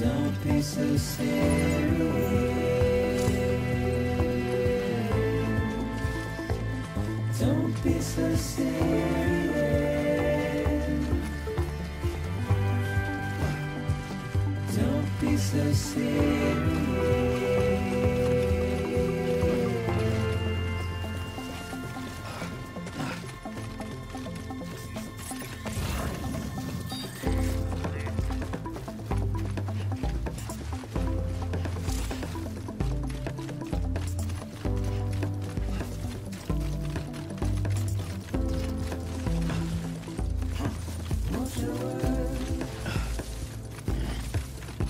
Don't be so serious. sustained. Don't so serious.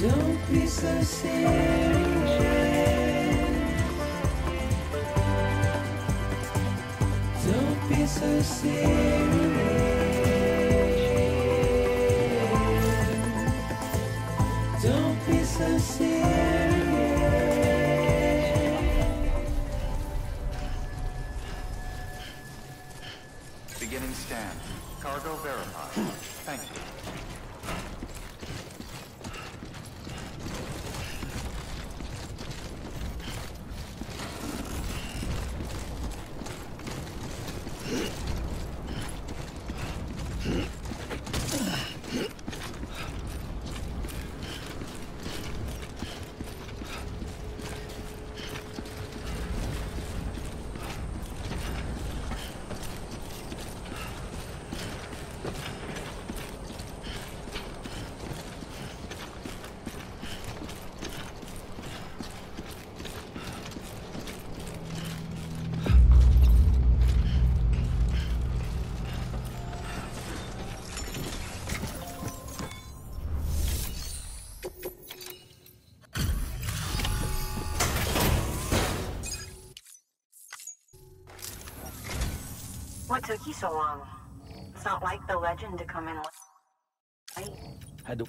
Don't be so serious. Beginning scan. Cargo verified. Thank you. took you so long? It's not like the legend to come in late. Had to